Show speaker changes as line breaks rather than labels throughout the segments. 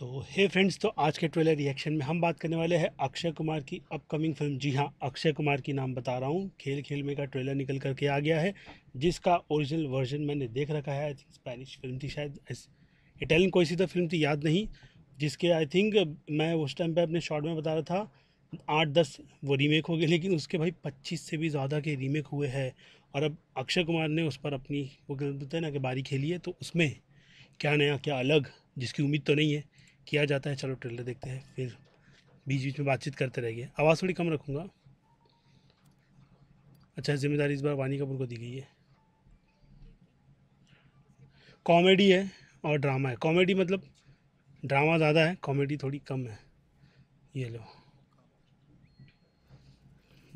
तो हे फ्रेंड्स तो आज के ट्रेलर रिएक्शन में हम बात करने वाले हैं अक्षय कुमार की अपकमिंग फ़िल्म जी हाँ अक्षय कुमार की नाम बता रहा हूँ। खेल खेल में का ट्रेलर निकल करके आ गया है, जिसका ओरिजिनल वर्जन मैंने देख रखा है। आई थिंक स्पेनिश फ़िल्म थी शायद इटालियन कोई सी तो फ़िल्म थी, याद नहीं। जिसके आई थिंक मैं उस टाइम पर अपने शॉर्ट में बता रहा था, आठ दस वो रीमेक हो गए, लेकिन उसके भाई पच्चीस से भी ज़्यादा के रीमेक हुए हैं। और अब अक्षय कुमार ने उस पर अपनी, वो कहते हैं ना कि बारी खेली है तो उसमें क्या नया, क्या अलग, जिसकी उम्मीद तो नहीं है। किया जाता है। चलो ट्रेलर देखते हैं, फिर बीच बीच में बातचीत करते रहेंगे। आवाज़ थोड़ी कम रखूँगा। अच्छा ज़िम्मेदारी इस बार वानी कपूर को दी गई है। कॉमेडी है और ड्रामा है। कॉमेडी मतलब ड्रामा ज़्यादा है, कॉमेडी थोड़ी कम है। ये लो।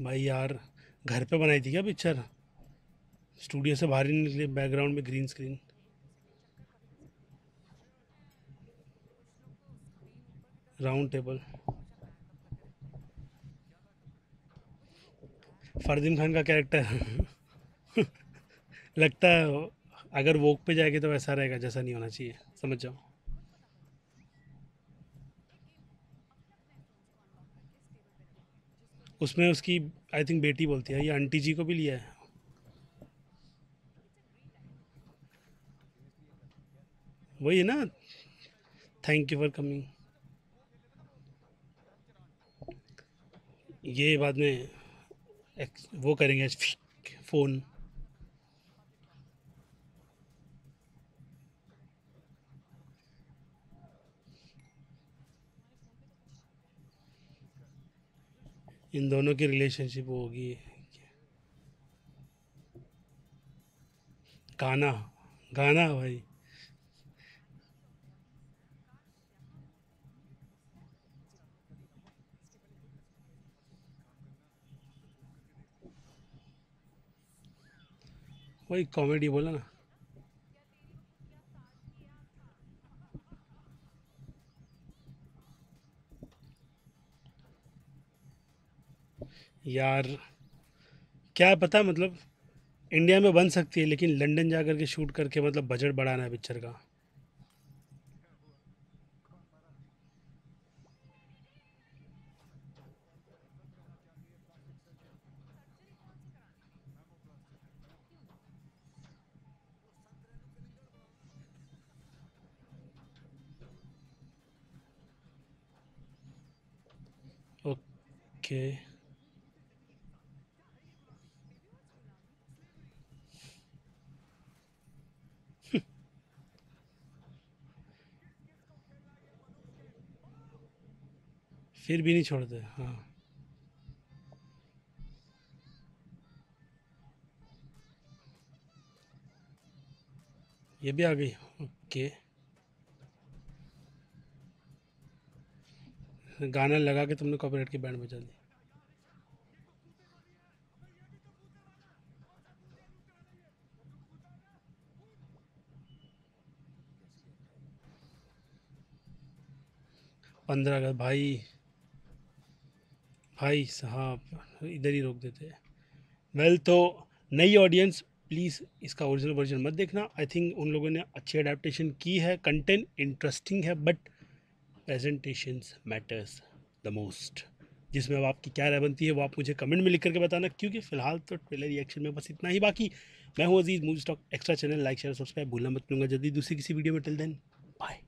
भाई यार, घर पे बनाई थी क्या पिक्चर स्टूडियो से बाहर ही निकले बैकग्राउंड में green screen round table Fardeen Khan का कैरेक्टर लगता है अगर वोक पे जाएगी तो वैसा रहेगा, जैसा नहीं होना चाहिए। समझ जाओ। उसमें उसकी आई थिंक बेटी बोलती है, ये आंटी जी को भी लिया है। वही है ना? थैंक यू फॉर कमिंग ये बाद में वो करेंगे फ़ोन इन दोनों की रिलेशनशिप होगी। गाना गाना भाई। वही कॉमेडी बोला ना। यार, क्या पता मतलब इंडिया में बन सकती है, लेकिन लंदन जा कर के शूट करके मतलब बजट बढ़ाना है पिक्चर का। ओके फिर भी नहीं छोड़ते हाँ। ये भी आ गई ओके। गाना लगा के तुमने कॉपीराइट की बैंड बजा दी। पंद्रह अगस्त, भाई भाई साहब, इधर ही रोक देते हैं। वेल तो नई ऑडियंस प्लीज़ इसका ओरिजिनल वर्जन मत देखना। आई थिंक उन लोगों ने अच्छी अडेप्टशन की है कंटेंट इंटरेस्टिंग है but presentations matters the most जिसमें अब आपकी क्या राय बनती है, वो आप मुझे कमेंट में लिख करके बताना। क्योंकि फ़िलहाल तो ट्रेलर रिएक्शन में बस इतना ही बाकी। मैं हूँ Aziz movie stock extra channel like share subscribe भूलना मत लूँगा जल्दी दूसरी किसी वीडियो में टिल देन बाय